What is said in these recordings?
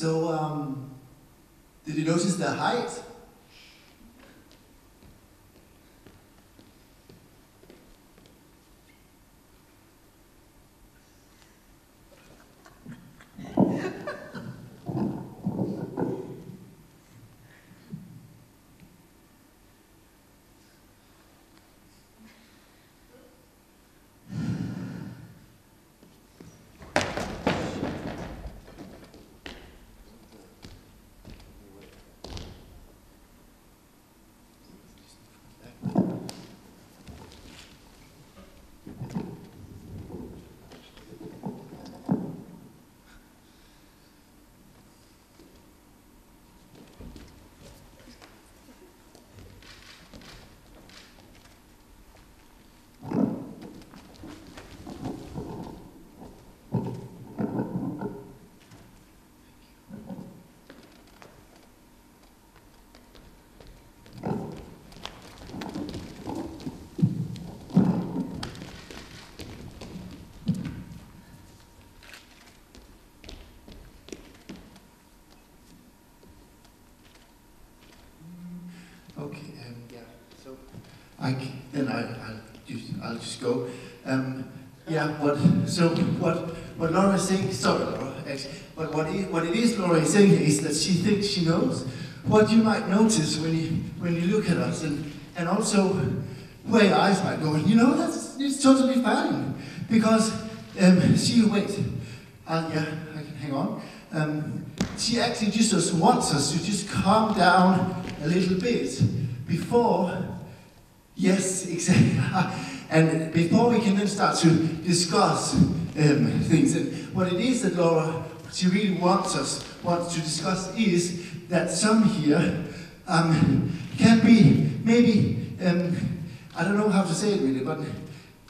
So, um, did you notice the height? Okay, um, yeah, so I, c- then I, I'll just, I'll just go. Um, yeah, what, so what, what Laura is saying, sorry Laura, actually, but what it, what it is Laura is saying is that she thinks she knows what you might notice when you, when you look at us and, and also where your eyes might go. You know, that's, it's totally fine because, um, she, wait, uh, yeah, I can hang on. Um, she actually just wants us to just calm down a little bit before, yes, exactly, and before we can then start to discuss um, things. And what it is that Laura, she really wants us, wants to discuss is that some here um, can be maybe, um, I don't know how to say it really, but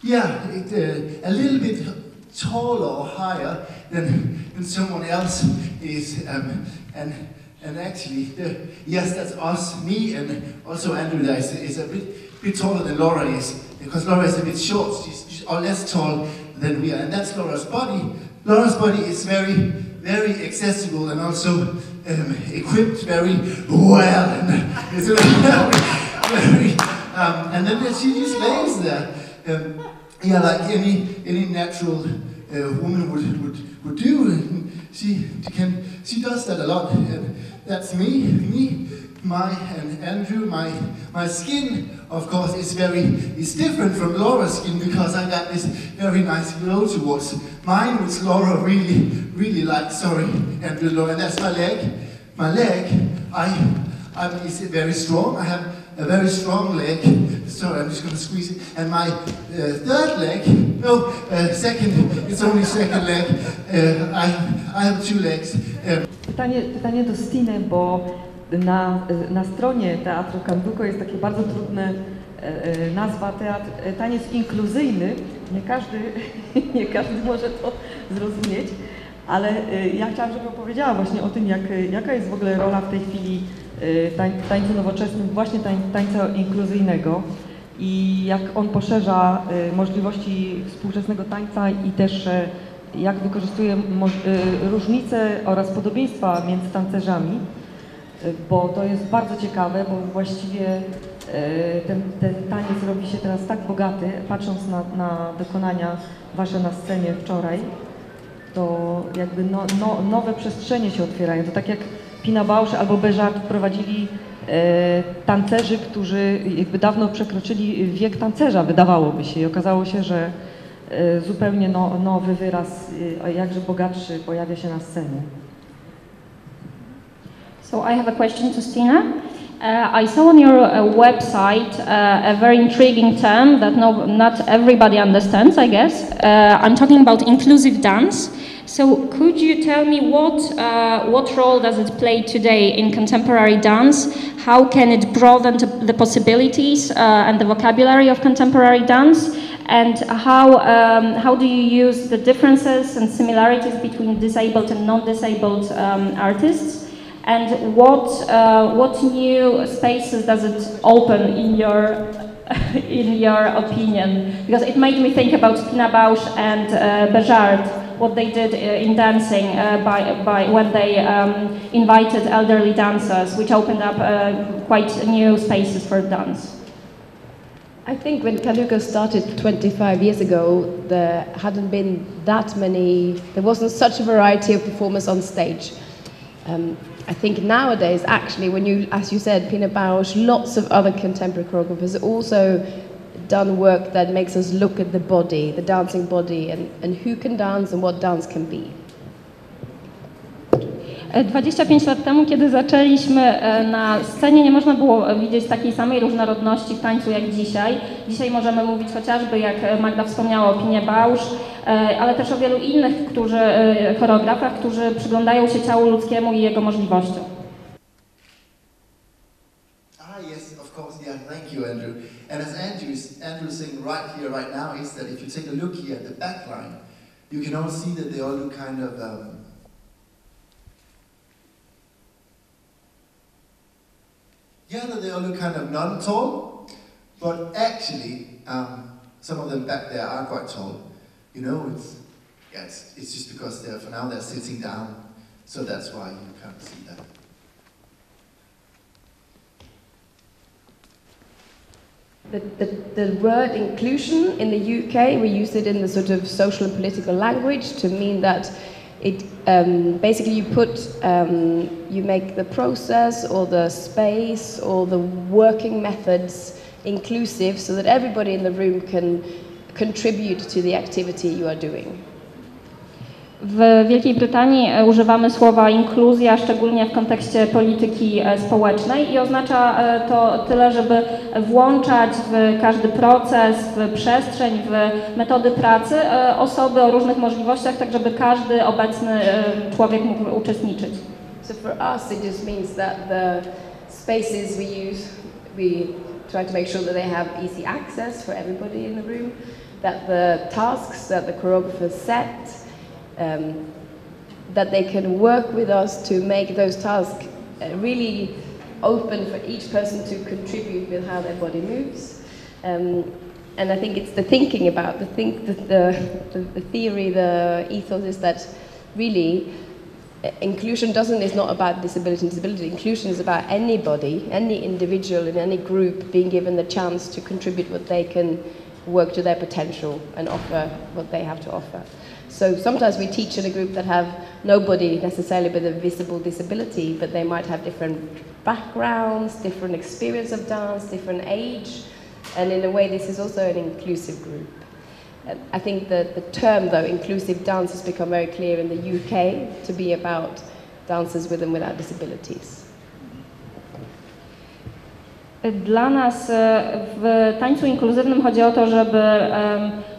yeah, it, uh, a little bit taller or higher than, than someone else is. Um, and, and actually, the, yes, that's us, me, and also Andrew is, is a bit, bit taller than Laura is, because Laura is a bit short, she's, she's less tall than we are, and that's Laura's body. Laura's body is very, very accessible and also um, equipped very well. And very, very um, and then she just lays there. Um, yeah, like any any natural uh, woman would, would, would do. She can she does that a lot. And that's me, me, my and Andrew. My my skin, of course, is very is different from Laura's skin because I got this very nice glow towards mine, which Laura really really likes. Sorry, Andrew, Laura. That's my leg. My leg, I I'm is very strong. I have a very strong leg. Sorry, I'm just going to squeeze it. And my uh, third leg, no, uh, second, it's only second leg. Uh, I, I have two legs. Um, Pytanie, pytanie do Stiny, bo na, na stronie Teatru Kanduko jest takie bardzo trudne e, e, nazwa teatr, e, taniec inkluzyjny. Nie każdy, nie każdy może to zrozumieć, ale ja chciałam, żeby opowiedziała właśnie o tym, jak, jaka jest w ogóle rola w tej chwili tań, tańcu nowoczesnym, właśnie tań, tańca inkluzyjnego i jak on poszerza możliwości współczesnego tańca i też jak wykorzystuje różnice oraz podobieństwa między tancerzami, bo to jest bardzo ciekawe, bo właściwie e, ten, ten taniec robi się teraz tak bogaty, patrząc na, na Wasze na scenie wczoraj, to jakby no, no, nowe przestrzenie się otwierają. To tak jak Pina Bausch albo Beżart prowadzili e, tancerzy, którzy jakby dawno przekroczyli wiek tancerza, wydawałoby się. I okazało się, że e, zupełnie no, nowy wyraz, e, jakże bogatszy pojawia się na scenie. So I have a question to Stina. Uh, I saw on your uh, website uh, a very intriguing term that no, not everybody understands, I guess. Uh, I'm talking about inclusive dance. So could you tell me what, uh, what role does it play today in contemporary dance? How can it broaden the possibilities uh, and the vocabulary of contemporary dance? And how, um, how do you use the differences and similarities between disabled and non-disabled um, artists? And what, uh, what new spaces does it open in your, in your opinion? Because it made me think about Pina Bausch and uh, Béjart, what they did uh, in dancing uh, by, by when they um, invited elderly dancers, which opened up uh, quite new spaces for dance. I think when Candoco started 25 years ago, there hadn't been that many, there wasn't such a variety of performers on stage. Um, I think nowadays, actually, when you, as you said, Pina Bausch, lots of other contemporary choreographers also done work that makes us look at the body, the dancing body, and, and who can dance and what dance can be. 25 lat temu, kiedy zaczęliśmy e, na scenie, nie można było widzieć takiej samej różnorodności w tańcu jak dzisiaj. Dzisiaj możemy mówić chociażby, jak Magda wspomniała, o Pinie Bausz, e, ale też o wielu innych którzy, e, choreografach, którzy przyglądają się ciału ludzkiemu i jego możliwościom. Ah, yes, of course, yeah, thank Andrew. And as Andrew's, Andrew's saying right here, right now, is that if you take a look here at the back line, you can all see that they all look kind of, um, yeah, they all look kind of non-tall, but actually, um, some of them back there are quite tall. You know, it's, yeah, it's, it's just because they're, for now they're sitting down, so that's why you can't see that. The, the, the word inclusion in the UK, we use it in the sort of social and political language to mean that it um, basically you put, um, you make the process or the space or the working methods inclusive so that everybody in the room can contribute to the activity you are doing. W Wielkiej Brytanii e, używamy słowa inkluzja, szczególnie w kontekście polityki e, społecznej i oznacza e, to tyle, żeby włączać w każdy proces, w przestrzeń, w metody pracy osoby o różnych możliwościach, tak żeby każdy obecny człowiek mógł uczestniczyć. So for us it just means that the spaces we use, we try to make sure that they have easy access for everybody in the room, that the tasks that the choreographers set um, that they can work with us to make those tasks uh, really open for each person to contribute with how their body moves. Um, and I think it's the thinking about the think the, the, the theory, the ethos is that really uh, inclusion doesn't is not about disability and disability. Inclusion is about anybody, any individual in any group being given the chance to contribute what they can work to their potential and offer what they have to offer. So sometimes we teach in a group that have nobody necessarily with a visible disability, but they might have different backgrounds, different experience of dance, different age, and in a way this is also an inclusive group. I think that the term, though, inclusive dance has become very clear in the UK to be about dancers with and without disabilities. Dla nas e, w tańcu inkluzywnym chodzi o to, żeby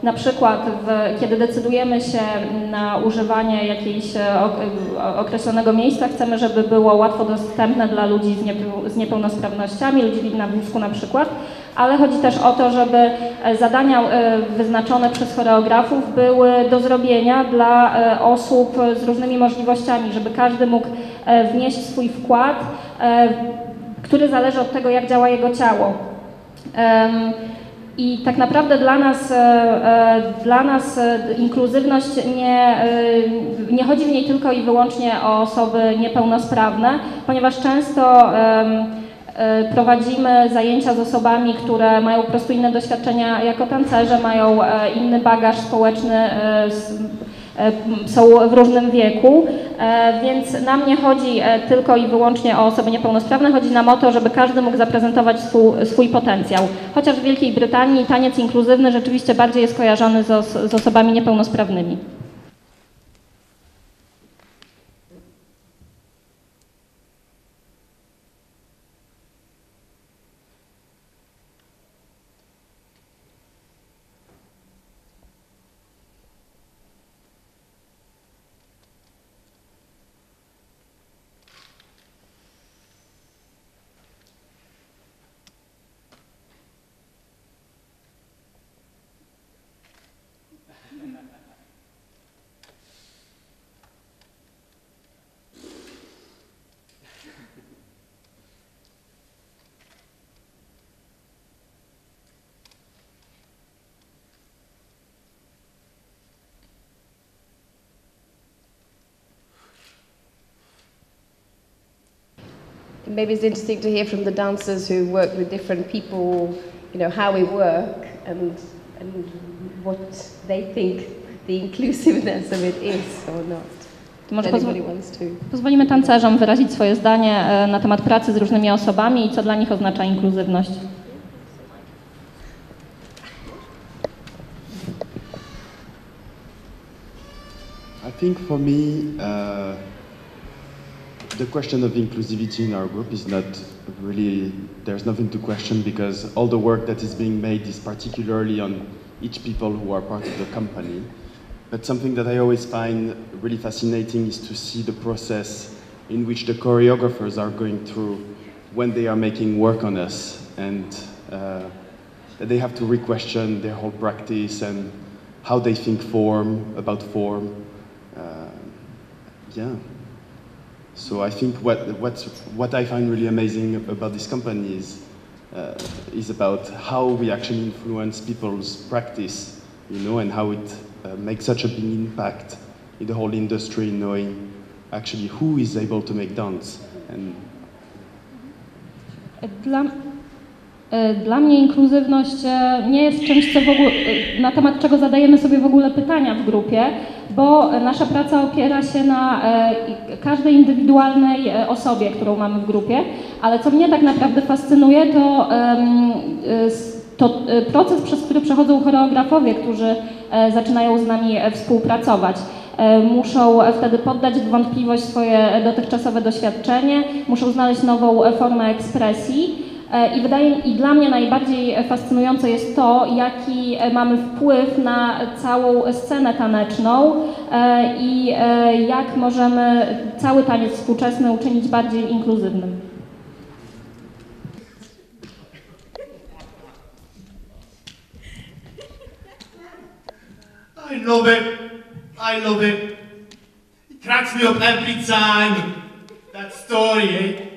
na przykład w, kiedy decydujemy się na używanie jakiegoś e, określonego miejsca, chcemy, żeby było łatwo dostępne dla ludzi z niepełnosprawnościami, ludzi na wózku na przykład, ale chodzi też o to, żeby e, zadania wyznaczone przez choreografów były do zrobienia dla osób z różnymi możliwościami, żeby każdy mógł wnieść swój wkład który zależy od tego, jak działa jego ciało. I tak naprawdę dla nas, e, e, dla nas e, inkluzywność nie, nie chodzi w niej tylko i wyłącznie o osoby niepełnosprawne, ponieważ często prowadzimy zajęcia z osobami, które mają po prostu inne doświadczenia jako tancerze, mają inny bagaż społeczny są w różnym wieku, e, więc nam nie chodzi e, tylko i wyłącznie o osoby niepełnosprawne, chodzi nam o to, żeby każdy mógł zaprezentować swój, swój potencjał. Chociaż w Wielkiej Brytanii taniec inkluzywny rzeczywiście bardziej jest kojarzony z, z osobami niepełnosprawnymi. Maybe it's interesting to hear from the dancers who work with different people, you know, how we work and, and what they think the inclusiveness of it is or not. To może If pozwól- anybody wants to. pozwolimy tancerzom wyrazić swoje zdanie na temat pracy z różnymi osobami i co dla nich oznacza inkluzywność. I think for me, uh, the question of inclusivity in our group is not really, there's nothing to question because all the work that is being made is particularly on each people who are part of the company. But something that I always find really fascinating is to see the process in which the choreographers are going through when they are making work on us and uh, they have to re-question their whole practice and how they think form, about form. Uh, yeah. So I think what, what, what I find really amazing about this company is, uh, is about how we actually influence people's practice, you know, and how it uh, makes such a big impact in the whole industry, knowing actually who is able to make dance. And Dla, e, dla mnie inkluzywność e, nie jest czymś, co w ogóle, e, na temat czego zadajemy sobie w ogóle pytania w grupie, bo nasza praca opiera się na e, każdej indywidualnej e, osobie, którą mamy w grupie, ale co mnie tak naprawdę fascynuje, to, s- to proces, przez który przechodzą choreografowie, którzy zaczynają z nami współpracować. Muszą wtedy poddać w wątpliwość swoje dotychczasowe doświadczenie, muszą znaleźć nową formę ekspresji. E, I wydaje i dla mnie najbardziej fascynujące jest to, jaki e, mamy wpływ na całą scenę taneczną e, i jak możemy cały taniec współczesny uczynić bardziej inkluzywnym. I love it. I love it. It cracks me up every time. That story, eh?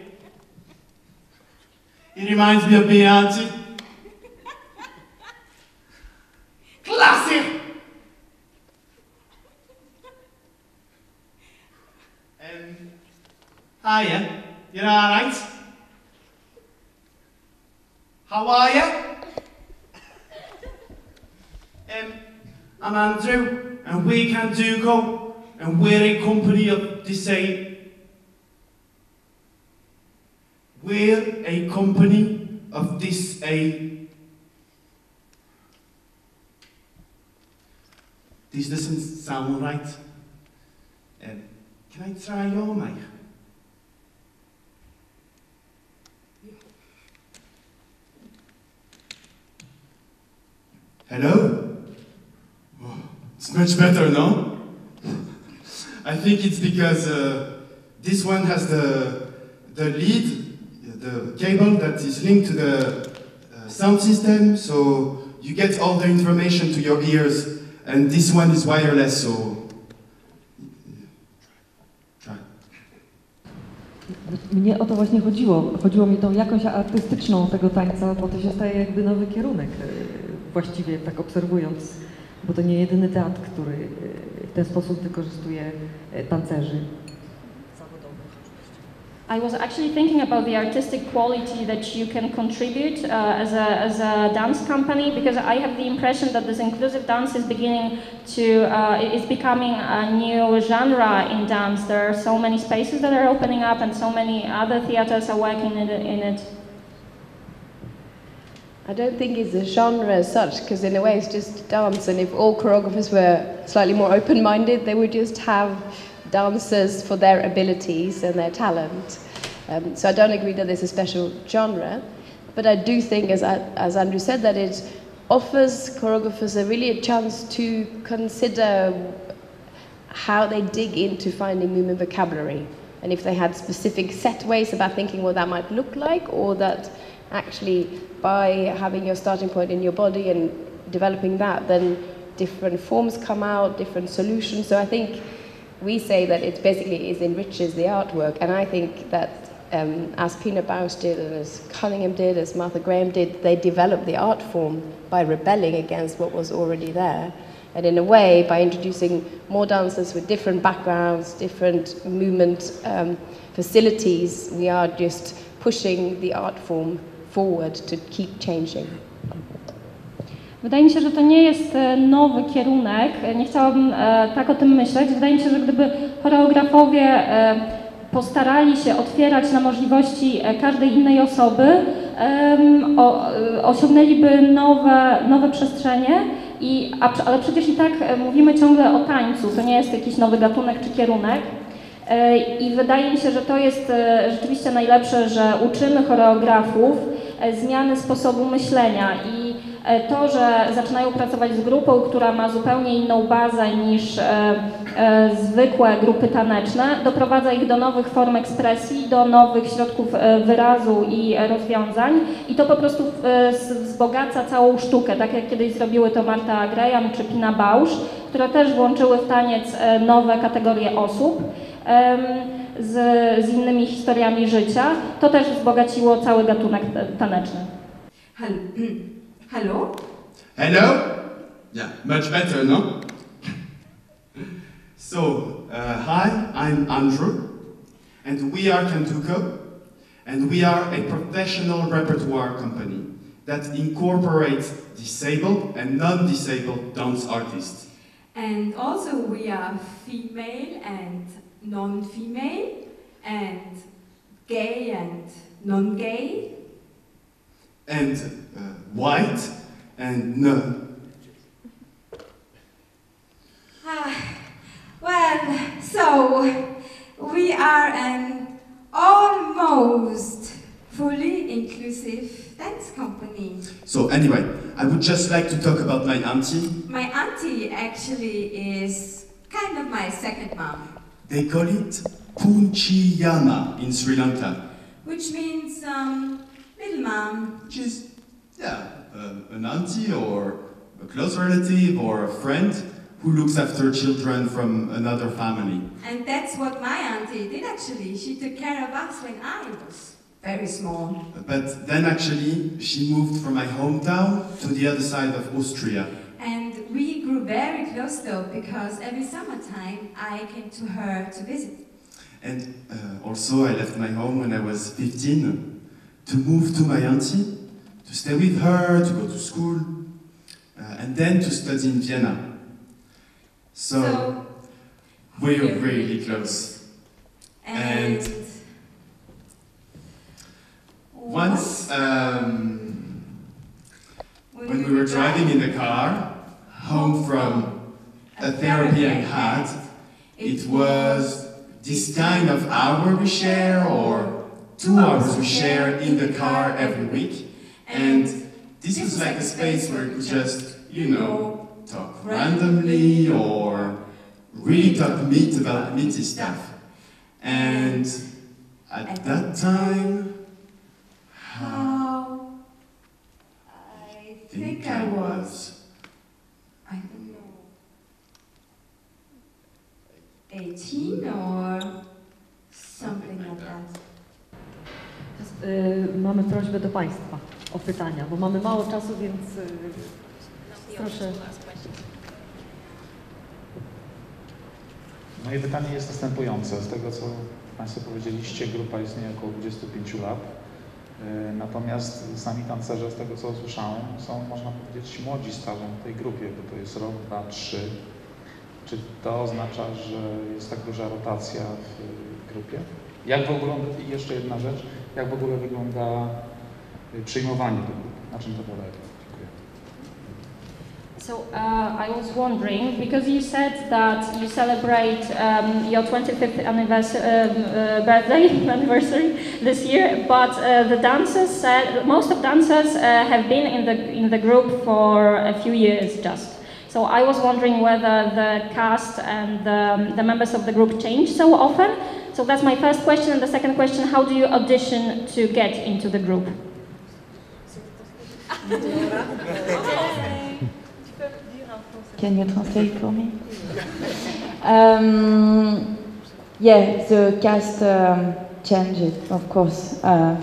It reminds me of Beyonce. Classic! Um, hiya. You're alright? How are you? Um, I'm Andrew, and we can do go, and we're a company of the same. We're a company of this a. This doesn't sound right. Um, can I try your mic? Hello? Oh, It's much better, no? I think it's because uh, this one has the, the lead, the cable that is linked to the uh, sound system, so you get all the information to your ears, and this one is wireless, so. Mnie o to właśnie chodziło. Chodziło mi o tą jakąś artystyczną tego tańca, bo to się staje jakby nowy kierunek, e, właściwie tak obserwując, bo to nie jedyny teatr, który e, w ten sposób wykorzystuje e, tancerzy. I was actually thinking about the artistic quality that you can contribute uh, as, a, as a dance company because I have the impression that this inclusive dance is beginning to, uh, it is becoming a new genre in dance. There are so many spaces that are opening up and so many other theaters are working in it. In it. I don't think it's a genre as such, because in a way it's just dance, and if all choreographers were slightly more open minded, they would just have dancers for their abilities and their talent. Um, so I don't agree that there's a special genre, but I do think, as, I, as Andrew said, that it offers choreographers a really a chance to consider how they dig into finding movement vocabulary and if they had specific set ways about thinking what that might look like or that actually by having your starting point in your body and developing that then different forms come out different solutions so i think we say that it basically is enriches the artwork and i think that um, as Pina Bausch did and as Cunningham did, as Martha Graham did, they developed the art form by rebelling against what was already there. And in a way, by introducing more dancers with different backgrounds, different movement um, facilities, we are just pushing the art form forward to keep changing. Wydaje mi się, że to nie jest e, nowy kierunek. Nie chciałabym e, tak o tym myśleć. Wydaje mi się, że gdyby choreografowie e, postarali się otwierać na możliwości każdej innej osoby, osiągnęliby nowe, nowe przestrzenie. I, ale przecież i tak mówimy ciągle o tańcu. To nie jest jakiś nowy gatunek czy kierunek. I wydaje mi się, że to jest rzeczywiście najlepsze, że uczymy choreografów zmiany sposobu myślenia i to, że zaczynają pracować z grupą, która ma zupełnie inną bazę niż e, e, zwykłe grupy taneczne, doprowadza ich do nowych form ekspresji, do nowych środków e, wyrazu i e, rozwiązań i to po prostu e, wzbogaca całą sztukę, tak jak kiedyś zrobiły to Marta Graham czy Pina Bausch, które też włączyły w taniec e, nowe kategorie osób z, z innymi historiami życia. To też wzbogaciło cały gatunek e, taneczny. Hel- Hello? Hello? Yeah, much better, no? So, uh, hi, I'm Andrew, and we are Candoco, and we are a professional repertoire company that incorporates disabled and non-disabled dance artists. And also we are female and non-female and gay and non-gay and uh, white and no. Ah, well, so we are an almost fully inclusive dance company. So anyway, I would just like to talk about my auntie. My auntie actually is kind of my second mom, They call it Punchiyama in Sri Lanka, which means um, little mom. is, yeah, um, an auntie or a close relative or a friend who looks after children from another family. And that's what my auntie did actually. She took care of us when I was very small. But then actually, she moved from my hometown to the other side of Austria. And we grew very close though, because every summertime I came to her to visit. And uh, also, I left my home when I was 15 to move to my auntie, to stay with her, to go to school, uh, and then to study in Vienna. So, we're Yeah. really close. and, And- Once, um, when we were driving in the car home from a therapy I had, it was this kind of hour we share or two hours we share in the car every week. And this was like a space where we could just, you know, talk randomly or really talk meat about meaty stuff. And at that time, how I think I was, I don't know, 18 or something like that. Y, uh, mamy prośbę do Państwa o pytania, bo mamy mało czasu, więc y, proszę. Moje pytanie jest następujące. Z tego, co Państwo powiedzieliście, grupa istnieje około 25 lat. E, Natomiast sami tancerze, z tego co usłyszałem, są, można powiedzieć, młodzi stażem w tej grupie, bo to jest rok, dwa, trzy. Czy to oznacza, że jest tak duża rotacja w grupie? Jak w ogóle, jeszcze jedna rzecz, jak w ogóle wygląda y, przyjmowanie? Na czym to polega? Dziękuję. So uh, I was wondering because you said that you celebrate um, your 25th anniversary, um, uh, birthday anniversary this year, but uh, the dancers said most of dancers uh, have been in the in the group for a few years just. So I was wondering whether the cast and the, the members of the group change so often. So that's my first question, and the second question: How do you audition to get into the group? Can you translate for me? Um, yeah, the cast um, changed, of course. Uh,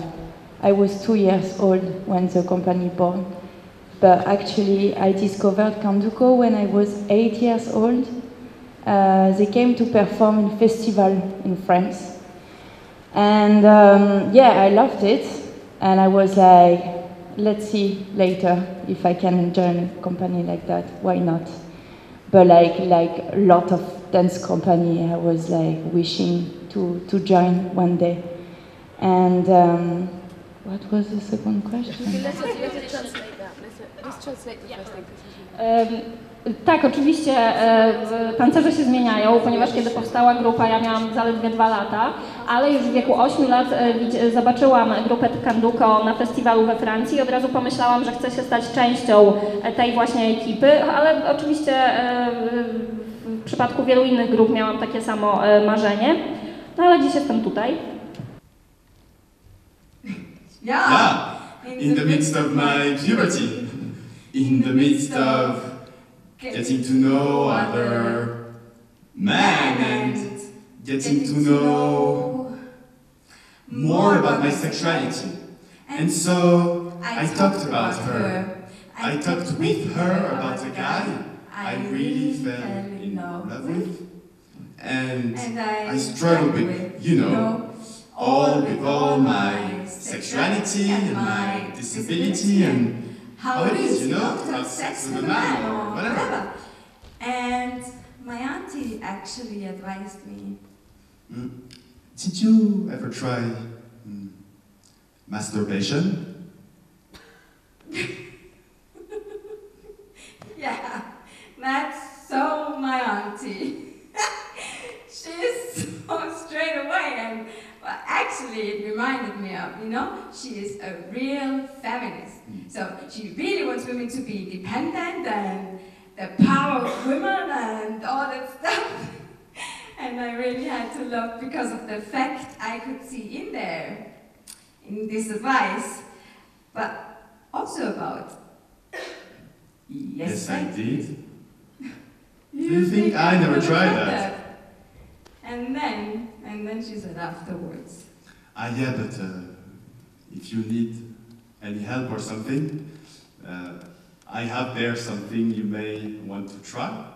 I was two years old when the company born, but actually I discovered Candoco when I was eight years old. Uh, they came to perform in festival in France, And um, yeah, I loved it, and I was like, let's see later if I can join a company like that. Why not? But like like a lot of dance company, I was like wishing to to join one day. And um, what was the second question? Let's, let's translate that. Let's, let's translate the first thing. Em, Tak, oczywiście e, tancerze się zmieniają, ponieważ kiedy powstała grupa, ja miałam zaledwie dwa lata, ale już w wieku 8 lat e, zobaczyłam grupę Kanduko na festiwalu we Francji i od razu pomyślałam, że chcę się stać częścią e, tej właśnie ekipy, ale oczywiście w przypadku wielu innych grup miałam takie samo marzenie. No ale dziś jestem tutaj. Yeah. Yeah, in the midst of my puberty, in the midst of getting to know other men and getting to know more about my sexuality. And so I talked about her. I talked with her about a guy I really fell in love with. And And I I struggled with, you know, all with all my sexuality and my disability and how it is, you know, to have sex with a man or whatever. And my auntie actually advised me. Mm. Did you ever try mm, masturbation? Yeah, that's so my auntie. She's so straight away, and well, actually, it reminded me of, you know, she is a real feminist. So she really wants women to be independent and the power of women and all that stuff. And I really had to look because of the fact I could see in there, in this advice, but also about. Yes, I did. you think I never tried done that? And then, and then she said afterwards, Ah, yeah, but uh, if you need any help or something, uh, I have there something you may want to try.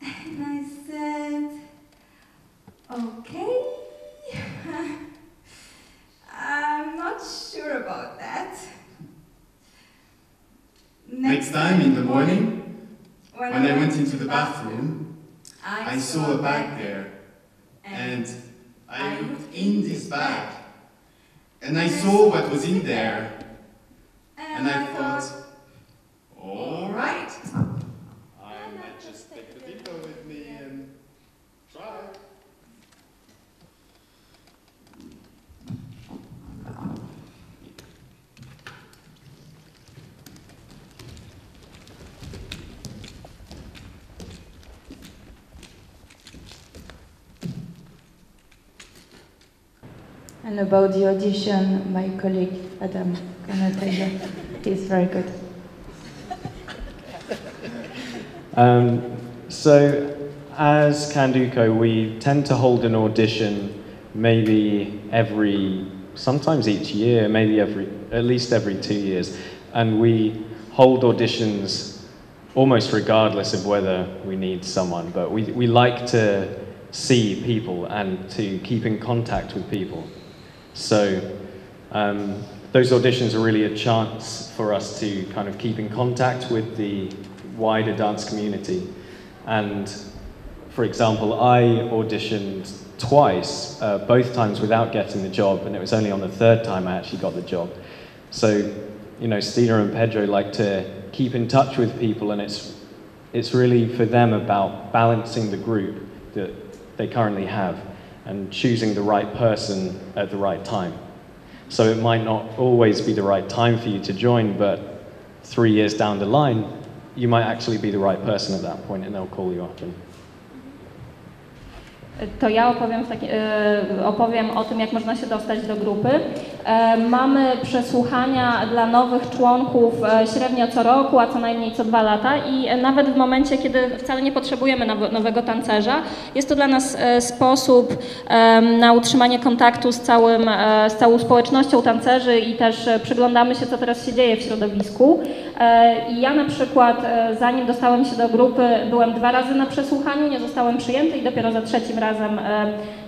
and I said, okay. I'm not sure about that. Next time in the morning, when, when I went into the bathroom, I, I saw a bag there, and I looked in this bag, and I saw what was in there, and I thought, all right, I might just take the dildo with me and try. And about the audition, my colleague Adam you. He's very good. Um, so, as Candoco, we tend to hold an audition maybe every, sometimes each year, maybe every, at least every two years. And we hold auditions almost regardless of whether we need someone. But we, we like to see people and to keep in contact with people. So, um, those auditions are really a chance for us to kind of keep in contact with the wider dance community. And for example, I auditioned twice, uh, both times without getting the job, and it was only on the third time I actually got the job. So, you know, Stina and Pedro like to keep in touch with people, and it's, it's really for them about balancing the group that they currently have and choosing the right person at the right time. So it might not always be the right time for you to join, but three years down the line, you might actually be the right person at that point and they'll call you up. And To ja opowiem, taki, opowiem o tym, jak można się dostać do grupy. E, Mamy przesłuchania dla nowych członków e, średnio co roku, a co najmniej co dwa lata i e, nawet w momencie, kiedy wcale nie potrzebujemy nowe- nowego tancerza, jest to dla nas sposób na utrzymanie kontaktu z, całym, z całą społecznością tancerzy i też przyglądamy się, co teraz się dzieje w środowisku. Ja na przykład, zanim dostałem się do grupy, byłem dwa razy na przesłuchaniu, nie zostałem przyjęty i dopiero za trzecim razem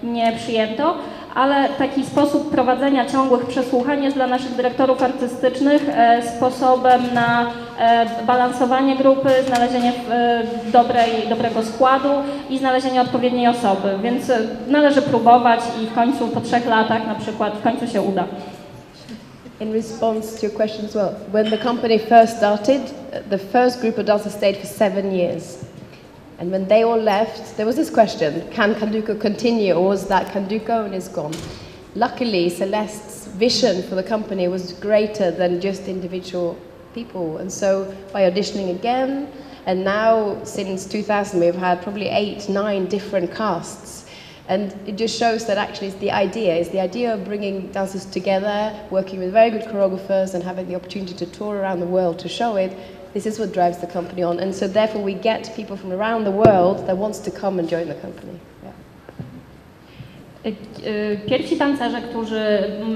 mnie przyjęto ale taki sposób prowadzenia ciągłych przesłuchań jest dla naszych dyrektorów artystycznych e, sposobem na e, balansowanie grupy, znalezienie e, dobrej, dobrego składu i znalezienie odpowiedniej osoby. Więc należy próbować i w końcu po trzech latach na przykład w końcu się uda. In response to your question as well, when the company first started, the first group of dancers stayed for seven years. And when they all left, there was this question can Candoco continue, or was that Candoco and is gone? Luckily, Celeste's vision for the company was greater than just individual people. And so, by auditioning again, and now since 2000, we've had probably eight, nine different casts. And it just shows that actually it's the idea, it's the idea of bringing dancers together, working with very good choreographers and having the opportunity to tour around the world to show it. This is what drives the company on. And so therefore we get people from around the world that wants to come and join the company. Yeah. E, Pierwsi tancerze, którzy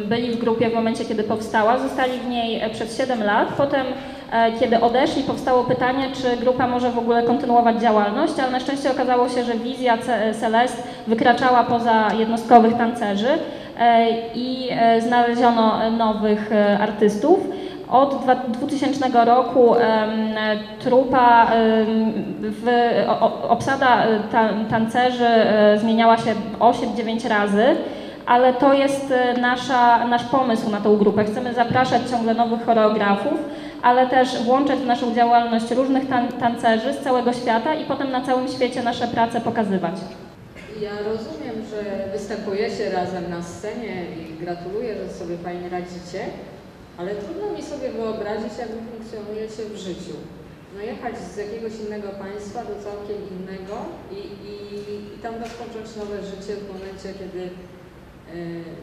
byli w grupie w momencie, kiedy powstała, zostali w niej e, przez 7 lat. Potem, e, kiedy odeszli, powstało pytanie, czy grupa może w ogóle kontynuować działalność, ale na szczęście okazało się, że wizja Ce- Celest wykraczała poza jednostkowych tancerzy e, i e, znaleziono nowych e, artystów. Od dwa- 2000 roku trupa, w, obsada e, ta, tancerzy e, zmieniała się 8-9 razy, ale to jest e, nasza, nasz pomysł na tą grupę. Chcemy zapraszać ciągle nowych choreografów, ale też włączać w naszą działalność różnych tan tancerzy z całego świata i potem na całym świecie nasze prace pokazywać. Ja rozumiem, że występujecie razem na scenie i gratuluję, że sobie fajnie radzicie, ale trudno mi sobie wyobrazić, jak wy funkcjonujecie w życiu. No jechać z jakiegoś innego państwa do całkiem innego i, i, i tam rozpocząć nowe życie w momencie, kiedy y,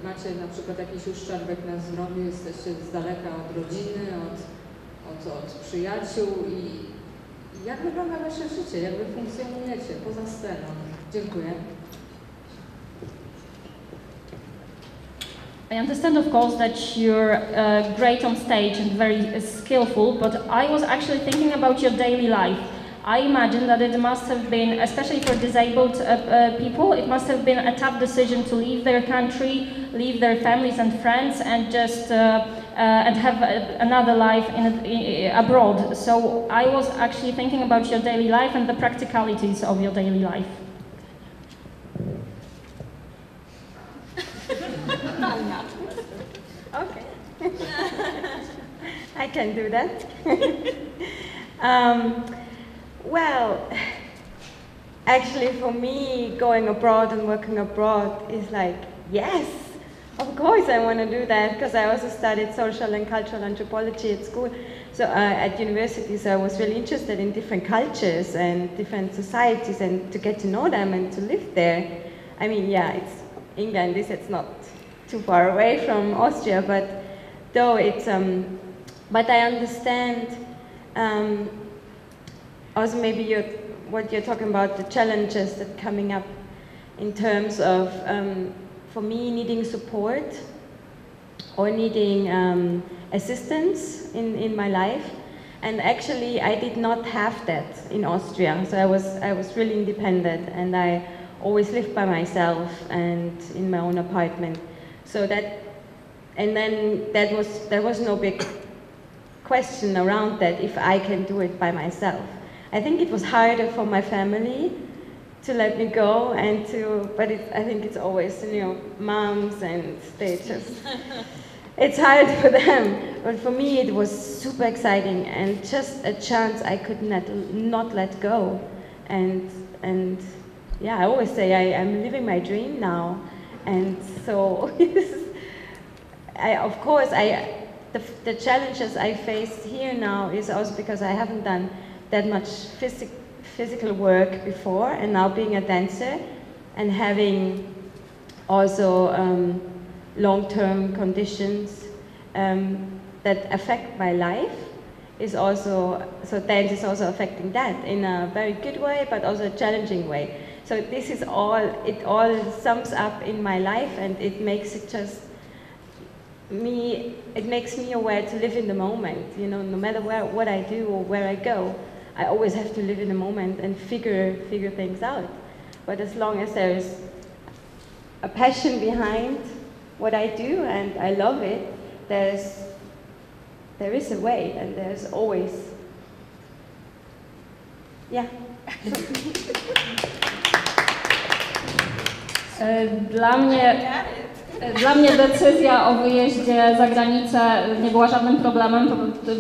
macie na przykład jakiś uszczerbek na zdrowiu, jesteście z daleka od rodziny, od, od, od przyjaciół i jak wygląda wasze życie, jak wy funkcjonujecie poza sceną? Dziękuję. I understand, of course, that you're uh, great on stage and very uh, skillful, but I was actually thinking about your daily life. I imagine that it must have been, especially for disabled uh, uh, people, it must have been a tough decision to leave their country, leave their families and friends, and just uh, uh, and have a, another life in, in, abroad. So I was actually thinking about your daily life and the practicalities of your daily life. Okay. I can do that. um, well, actually, for me, going abroad and working abroad is like, yes, of course I want to do that because I also studied social and cultural anthropology at school, so uh, at university. So I was really interested in different cultures and different societies and to get to know them and to live there. I mean, yeah, it's England. Is it's not too far away from Austria, but though it's um, but I understand um, also maybe you're, what you're talking about the challenges that coming up in terms of um, for me needing support or needing um, assistance in, in my life. And actually I did not have that in Austria. So I was I was really independent and I always lived by myself and in my own apartment. So that and then that was there was no big question around that if I can do it by myself. I think it was harder for my family to let me go and to, but it, I think it's always, you know, moms and they just, it's hard for them. But for me, it was super exciting and just a chance I could not, not let go. And, and yeah, I always say I, I'm living my dream now. And so, I, of course, I, the, the challenges I face here now is also because I haven't done that much physic, physical work before, and now being a dancer and having also um, long-term conditions um, that affect my life is also, so dance is also affecting that in a very good way, but also a challenging way. So this is all, it all sums up in my life and it makes it just me, it makes me aware to live in the moment, you know, no matter where, what I do or where I go, I always have to live in the moment and figure, figure things out. But as long as there's a passion behind what I do and I love it, there's, there is a way and there's always, yeah. E, um, Dla mnie, dla mnie decyzja o wyjeździe za granicę nie była żadnym problemem.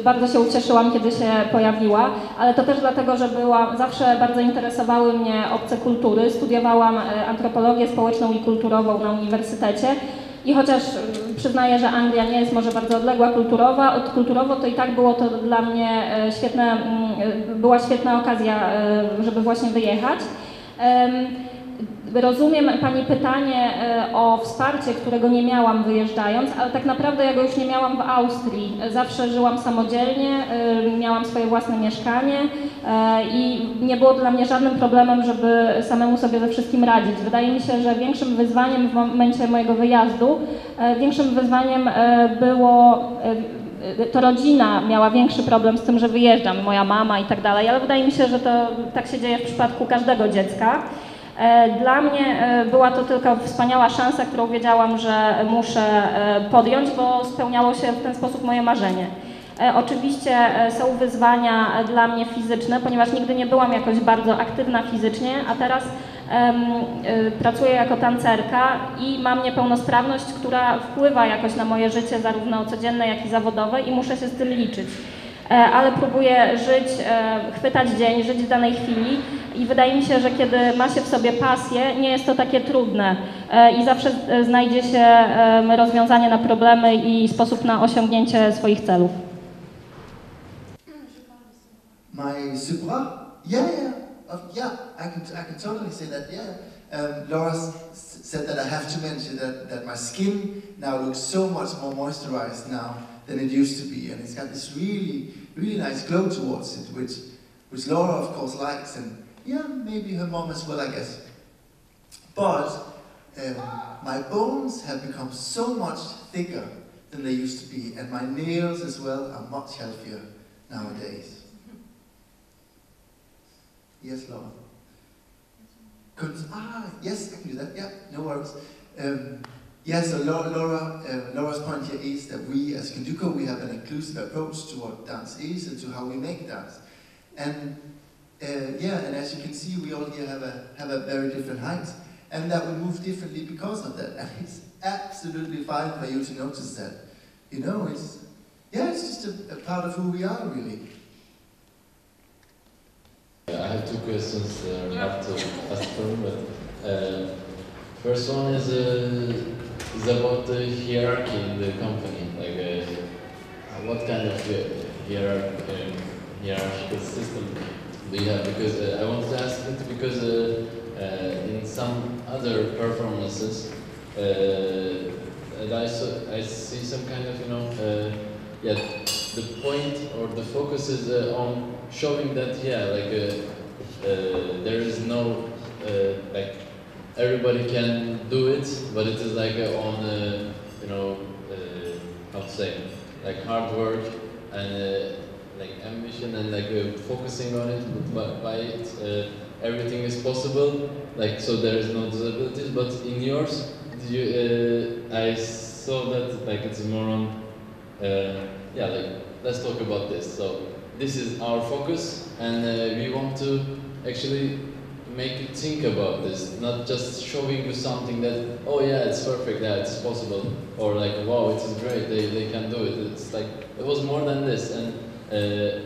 Bardzo się ucieszyłam, kiedy się pojawiła, ale to też dlatego, że była, zawsze bardzo interesowały mnie obce kultury. Studiowałam e, antropologię społeczną i kulturową na uniwersytecie. I chociaż mm, przyznaję, że Anglia nie jest może bardzo odległa kulturowa, od kulturowo, to i tak było to dla mnie e, świetne, mm, była świetna okazja, żeby właśnie wyjechać. Rozumiem Pani pytanie e, o wsparcie, którego nie miałam wyjeżdżając, ale tak naprawdę ja go już nie miałam w Austrii. Zawsze żyłam samodzielnie, e, miałam swoje własne mieszkanie e, i nie było dla mnie żadnym problemem, żeby samemu sobie ze wszystkim radzić. Wydaje mi się, że większym wyzwaniem w momencie mojego wyjazdu, większym wyzwaniem było to rodzina miała większy problem z tym, że wyjeżdżam, moja mama i tak dalej, ale wydaje mi się, że to tak się dzieje w przypadku każdego dziecka. E, dla mnie e, była to tylko wspaniała szansa, którą wiedziałam, że muszę e, podjąć, bo spełniało się w ten sposób moje marzenie. Oczywiście są wyzwania dla mnie fizyczne, ponieważ nigdy nie byłam jakoś bardzo aktywna fizycznie, a teraz pracuję jako tancerka i mam niepełnosprawność, która wpływa jakoś na moje życie zarówno codzienne, jak i zawodowe i muszę się z tym liczyć. Ale próbuję żyć, chwytać dzień, żyć w danej chwili i wydaje mi się, że kiedy ma się w sobie pasję, nie jest to takie trudne e, i zawsze znajdzie się rozwiązanie na problemy i sposób na osiągnięcie swoich celów. My supra? Yeah, yeah, yeah. I can, I can totally say that. Yeah. Um, Laura said that I have to mention that, that my skin now looks so much more moisturized now than it used to be, and it's got this really really nice glow towards it, which, which Laura, of course, likes, and yeah, maybe her mom as well, I guess. But um, my bones have become so much thicker than they used to be, and my nails as well are much healthier nowadays. Yes, Laura? Could, ah, yes, I can do that, yeah, no worries. Um, Yes, so Laura, Laura uh, Laura's point here is that we as Candoco, we have an inclusive approach to what dance is and to how we make dance. And uh, yeah, and as you can see, we all here have a, have a very different height. And that we move differently because of that. And it's absolutely fine for you to notice that. You know, it's, yeah, it's just a, a part of who we are, really. I have two questions uh, not to ask for, but uh, first one is uh, is about the hierarchy in the company. Like, uh, what kind of hierarch um, hierarchical system have? Because uh, I wanted to ask it because uh, uh, in some other performances, uh, I, saw, I see some kind of, you know, yeah, the point or the focus is on showing that, yeah, like, there is no, like, everybody can do it, but it is like uh, on, uh, you know, uh, how to say, like hard work and uh, like ambition and like uh, focusing on it. But by, it, uh, everything is possible. Like so, there is no disabilities. But in yours, you, I saw that like it's more on, yeah, like let's talk about this. So this is our focus, and we want to actually make you think about this, not just showing you something that, oh yeah, it's perfect, yeah, it's possible, or like, wow, it is great, they, they can do it. It's like, it was more than this, and uh,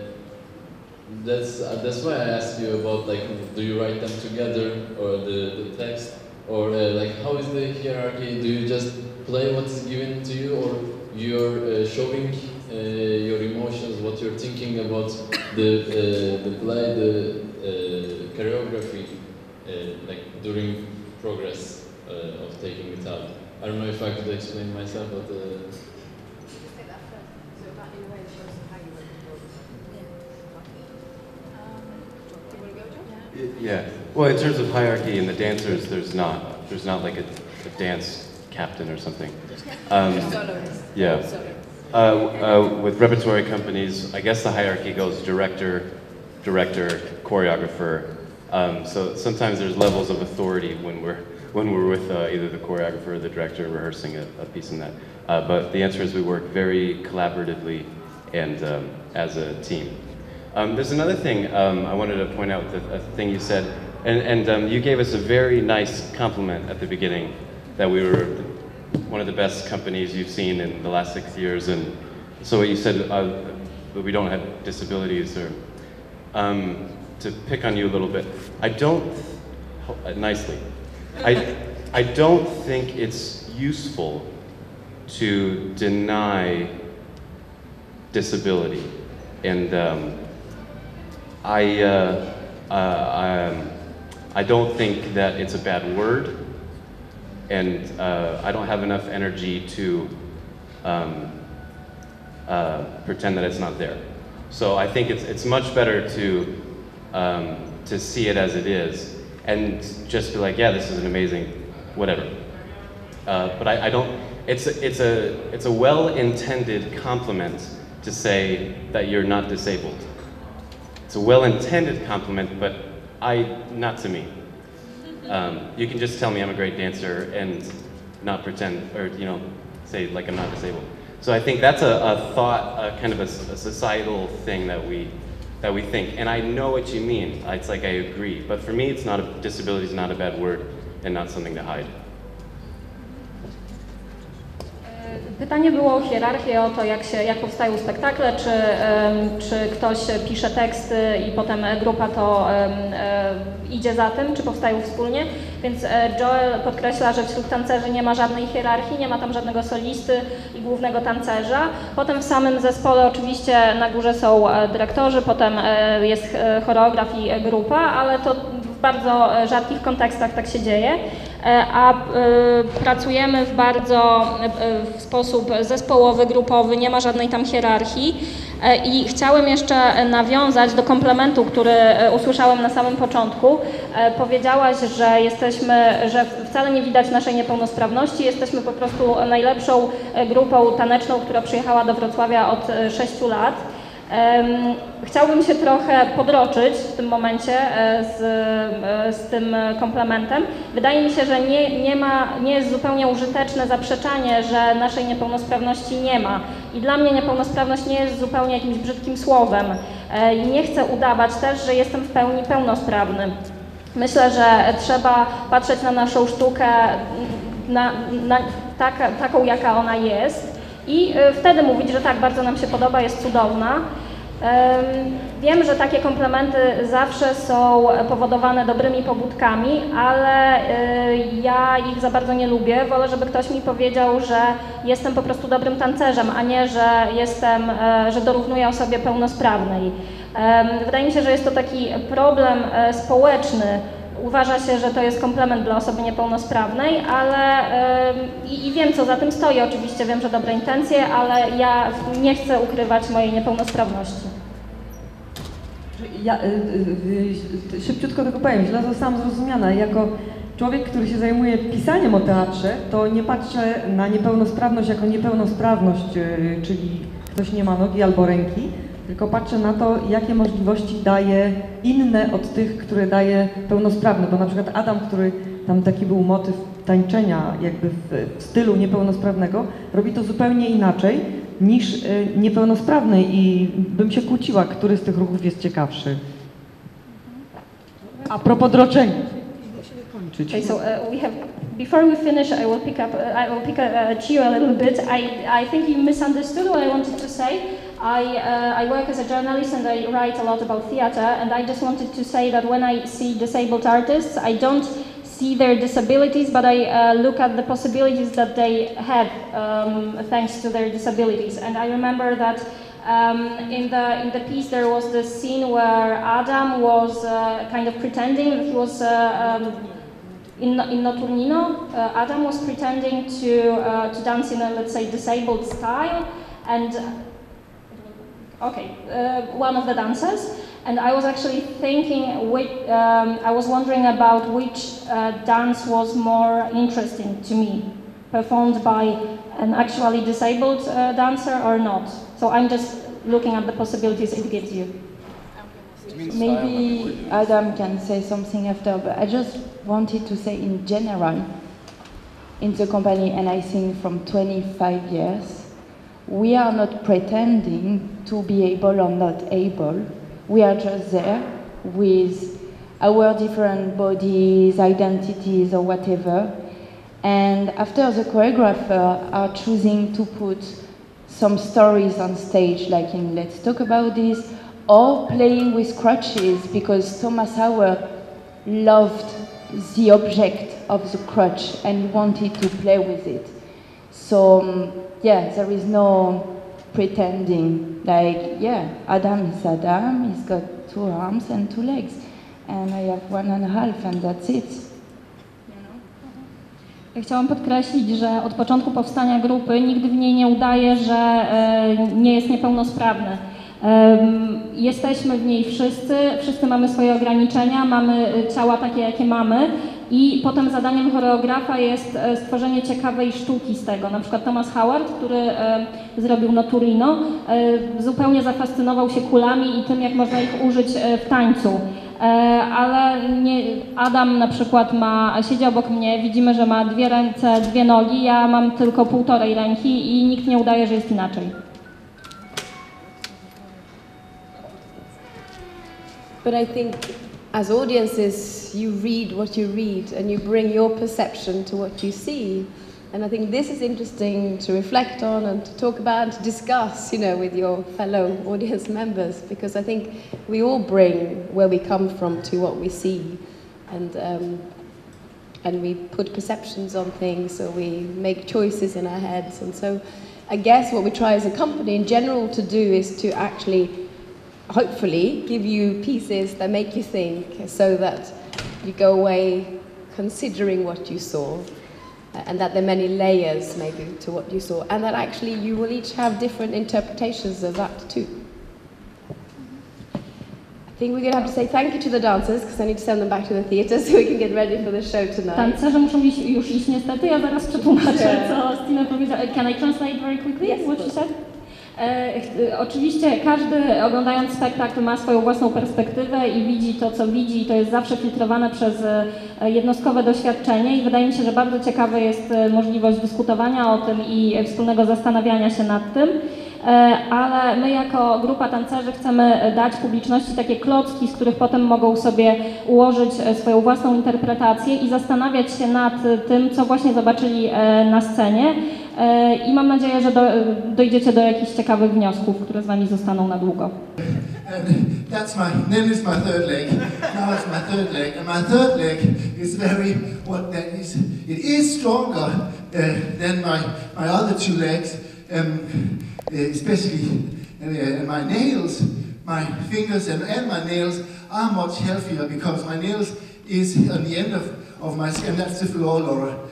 that's, uh, that's why I asked you about, like, do you write them together, or the, the text, or uh, like, how is the hierarchy? Do you just play what is given to you, or you're uh, showing uh, your emotions, what you're thinking about the, the play, the choreography like during progress of taking it out. I don't know if I could explain myself, but Yeah. Well, in terms of hierarchy in the dancers, there's not. There's not like a, a dance captain or something. Um, yeah. Uh, uh, with repertory companies, I guess the hierarchy goes director, director, choreographer. Um, so sometimes there's levels of authority when we're when we're with uh, either the choreographer or the director rehearsing a, a piece in that. Uh, but the answer is we work very collaboratively and um, as a team. Um, there's another thing um, I wanted to point out, the, a thing you said, and, and um, you gave us a very nice compliment at the beginning that we were one of the best companies you've seen in the last six years, and so what you said uh, that we don't have disabilities, or um, to pick on you a little bit, I don't, uh, nicely, I, I don't think it's useful to deny disability. And um, I, uh, uh, um, I don't think that it's a bad word. And uh, I don't have enough energy to um, uh, pretend that it's not there. So I think it's, it's much better to, um, to see it as it is and just be like, yeah, this is an amazing whatever. Uh, but I, I, don't, it's a, it's a, it's a well-intended compliment to say that you're not disabled. It's a well-intended compliment, but I, not to me. Um, you can just tell me I'm a great dancer and not pretend, or you know, say like I'm not disabled. So I think that's a, a thought, a kind of a, a societal thing that we that we think. And I know what you mean. It's like I agree. But for me, it's not a, disability is not a bad word and not something to hide. Pytanie było o hierarchię, o to, jak, się, jak powstają spektakle, czy, czy ktoś pisze teksty i potem grupa to idzie za tym, czy powstają wspólnie. Więc e, Joel podkreśla, że wśród tancerzy nie ma żadnej hierarchii, nie ma tam żadnego solisty i głównego tancerza. Potem w samym zespole oczywiście na górze są e, dyrektorzy, potem e, jest choreograf i grupa, ale to w bardzo rzadkich kontekstach tak się dzieje. E, a e, pracujemy w bardzo e, w sposób zespołowy, grupowy, nie ma żadnej tam hierarchii. I chciałem jeszcze nawiązać do komplementu, który usłyszałem na samym początku. Powiedziałaś, że jesteśmy, że wcale nie widać naszej niepełnosprawności, jesteśmy po prostu najlepszą grupą taneczną, która przyjechała do Wrocławia od 6 lat. Chciałbym się trochę podroczyć w tym momencie e, z, e, z tym komplementem. Wydaje mi się, że nie, nie, ma, nie jest zupełnie użyteczne zaprzeczanie, że naszej niepełnosprawności nie ma. I dla mnie niepełnosprawność nie jest zupełnie jakimś brzydkim słowem. E, I nie chcę udawać też, że jestem w pełni pełnosprawny. Myślę, że trzeba patrzeć na naszą sztukę na, na, tak, taką, jaka ona jest i e, wtedy mówić, że tak, bardzo nam się podoba, jest cudowna. Wiem, że takie komplementy zawsze są powodowane dobrymi pobudkami, ale e, ja ich za bardzo nie lubię. Wolę, żeby ktoś mi powiedział, że jestem po prostu dobrym tancerzem, a nie, że jestem, e, że dorównuję osobie pełnosprawnej. Wydaje mi się, że jest to taki problem społeczny, uważa się, że to jest komplement dla osoby niepełnosprawnej, ale i, i, wiem, co za tym stoi. Oczywiście wiem, że dobre intencje, ale ja nie chcę ukrywać mojej niepełnosprawności. Ja y, y, y, szybciutko tylko powiem, źle zostałam zrozumiana. Jako człowiek, który się zajmuje pisaniem o teatrze, to nie patrzę na niepełnosprawność jako niepełnosprawność, czyli ktoś nie ma nogi albo ręki, tylko patrzę na to, jakie możliwości daje inne od tych, które daje pełnosprawny, bo na przykład Adam, który tam taki był motyw tańczenia jakby w, w stylu niepełnosprawnego, robi to zupełnie inaczej niż y, niepełnosprawny i bym się kłóciła, który z tych ruchów jest ciekawszy. A propos droczenia. Okay, so uh, we have, before we finish, I will pick up, uh, I will pick uh, a little bit. I, I think you misunderstood what I wanted to say. I, uh, I work as a journalist and I write a lot about theater, and I just wanted to say that when I see disabled artists, I don't see their disabilities, but I uh, look at the possibilities that they have um, thanks to their disabilities. And I remember that um, in the in the piece there was the scene where Adam was uh, kind of pretending he was uh, um, In, in Notturnino, uh, Adam was pretending to, uh, to dance in a, let's say, disabled style, and okay, uh, one of the dancers. And I was actually thinking, which, um, I was wondering about which uh, dance was more interesting to me, performed by an actually disabled uh, dancer or not. So I'm just looking at the possibilities it gives you. Maybe Adam can say something after, but I just wanted to say in general, in the company, and I think from 25 years, we are not pretending to be able or not able. We are just there with our different bodies, identities, or whatever. And after the choreographer are choosing to put some stories on stage, like in Let's Talk About Dis, or playing with crutches because Thomas Hauert loved the object of the crutch and wanted to play with it. So, um, yeah, there is no pretending. Like, yeah, Adam is Adam, he's got two arms and two legs, and I have one and a half, and that's it. Chciałam podkreślić, że od początku powstania grupy nigdy w niej nie udaje, że e, nie jest niepełnosprawny. Jesteśmy w niej wszyscy, wszyscy mamy swoje ograniczenia, mamy ciała takie, jakie mamy i potem zadaniem choreografa jest e, stworzenie ciekawej sztuki z tego. Na przykład Thomas Howard, który e, zrobił Noturino, e, zupełnie zafascynował się kulami i tym, jak można ich użyć w tańcu. Ale nie, Adam na przykład ma, siedzi obok mnie, widzimy, że ma dwie ręce, dwie nogi, ja mam tylko półtorej ręki i nikt nie udaje, że jest inaczej. But I think as audiences, you read what you read and you bring your perception to what you see. And I think this is interesting to reflect on and to talk about and to discuss, you know, with your fellow audience members, because I think we all bring where we come from to what we see. And, um, and we put perceptions on things, so we make choices in our heads. And so I guess what we try as a company in general to do is to actually hopefully give you pieces that make you think so that you go away considering what you saw uh, and that there are many layers maybe to what you saw and that actually you will each have different interpretations of that too. I think we're going to have to say thank you to the dancers because I need to send them back to the theatre so we can get ready for the show tonight. Tancerze muszą już iść niestety, ja zaraz przetłumaczę, co Stina powiedziała. Can I translate very quickly yes, what she said? E, oczywiście każdy oglądając spektakl ma swoją własną perspektywę i widzi to, co widzi i to jest zawsze filtrowane przez e, jednostkowe doświadczenie i wydaje mi się, że bardzo ciekawa jest e, możliwość dyskutowania o tym i wspólnego zastanawiania się nad tym. Ale my jako grupa tancerzy chcemy dać publiczności takie klocki, z których potem mogą sobie ułożyć swoją własną interpretację i zastanawiać się nad tym, co właśnie zobaczyli na scenie. E, i mam nadzieję, że do, dojdziecie do jakichś ciekawych wniosków, które z Wami zostaną na długo. that's my, then is my third leg. Now it's my third leg. And my third leg is very, what that is, it is stronger uh, than my, my other two legs, um, especially uh, my nails, my fingers and, and my nails are much healthier because my nails is on the end of, of my skin. That's the floor, Laura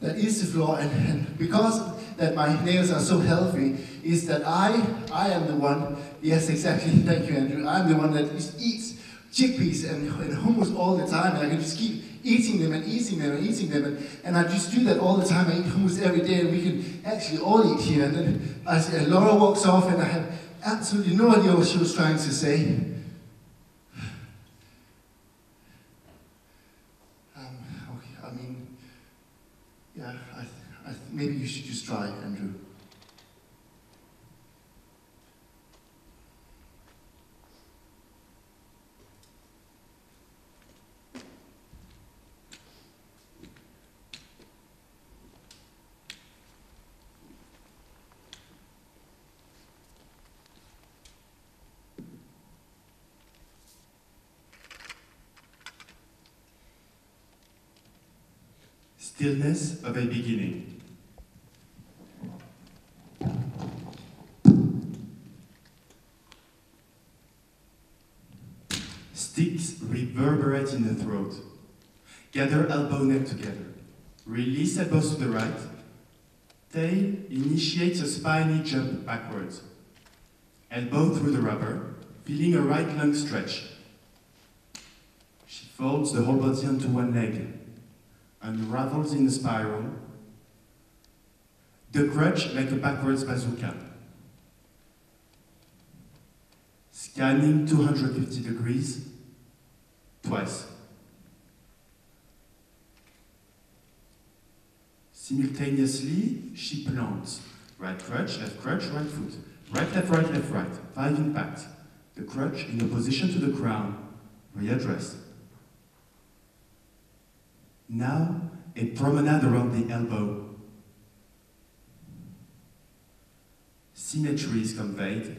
that is the flaw, and, and because that my nails are so healthy, is that I, I am the one, yes, exactly, thank you, Andrew, I'm the one that just eats chickpeas and, and hummus all the time, and I can just keep eating them and eating them and eating them, and, and I just do that all the time, I eat hummus every day, and we can actually all eat here, and then uh, Laura walks off, and I have absolutely no idea what she was trying to say, Yeah, I, I maybe you should just try, Andrew. stillness of a beginning. Sticks reverberate in the throat. Gather elbow neck together. Release elbows to the right. Tail initiates a spiny jump backwards. Elbow through the rubber, feeling a right lung stretch. She folds the whole body onto one leg, unravels in a spiral. The crutch like a backwards bazooka. Scanning 250 degrees, twice. Simultaneously, she plants right crutch, left crutch, right foot, right, left, right, left, right, five impact, the crutch in opposition to the crown, readdress. Now, a promenade around the elbow. Symmetry is conveyed.